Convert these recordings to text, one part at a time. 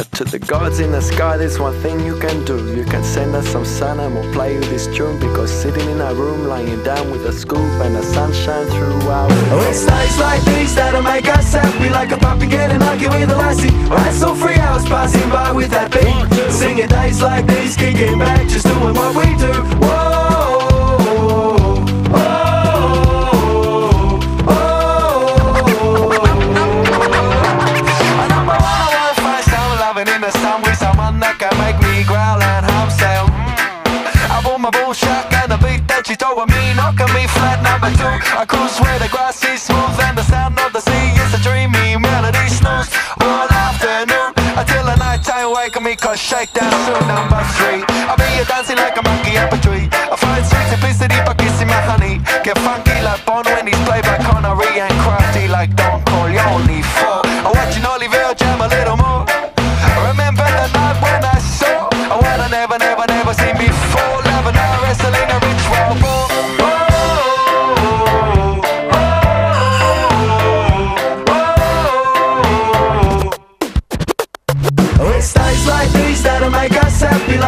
To the gods in the sky, there's one thing you can do. You can send us some sun and we'll play you this tune. Because sitting in our room, lying down with a scoop and the sunshine through throughout. Oh, it's nights like these that'll make us happy. Like a puppy getting lucky with a lassie. Right, so three hours passing by with that beat. Singing days like these, kicking back, I cruise where the grass is smooth and the sound of the sea is a dreamy melody snooze. All afternoon until the night time wake me cause shakedown soon number three. I'll be here dancing like a monkey up a tree. I find sweet simplicity by kissing my honey. Get funky like Bond when he's played by Connery and crafty like Don Corleone. Four. I watch you Oliver jam a little more. Remember the night when I saw I never, never, never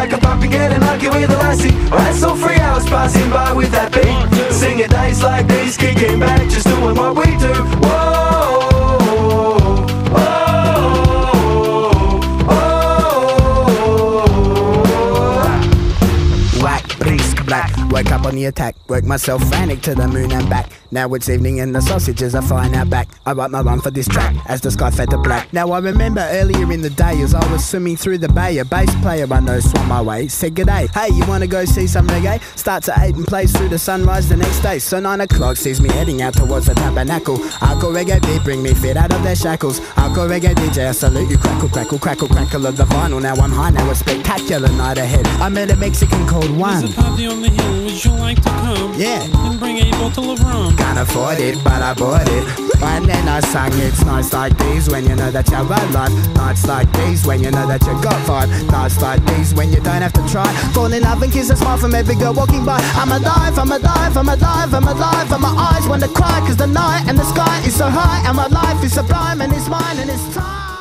Like a puppy getting lucky with a lassie. Right, so three hours passing by with that beat. Singing days like these, kicking back Just doing what we do Wake up on the attack, work myself frantic to the moon and back. Now it's evening and the sausages are flying out back. I write my run for this track as the sky fed to black. Now I remember earlier in the day as I was swimming through the bay, a bass player I know swam my way. Said g'day, hey, you wanna go see some reggae? Starts at eight and plays through the sunrise the next day. So nine o'clock sees me heading out towards the tabernacle. Hardcore reggae beat bring me fit out of their shackles. Hardcore reggae DJ, I salute you, crackle, crackle, crackle, crackle of the vinyl. Now I'm high, now a spectacular night ahead. I met a Mexican called Juan. There's a party on the hill, would you like to come? Yeah. And bring a bottle of rum. Can't afford it, but I bought it. And then I sang it's nights like these when you know that you're alive. Nights like these when you know that you got vibe. Nights like these when you don't have to try. Fall in love and kiss a smile from every girl walking by. I'm alive, I'm alive, I'm alive, I'm alive. And my eyes want to cry cause the night and the sky is so high. And my life is sublime and it's mine and it's time.